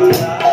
Bye.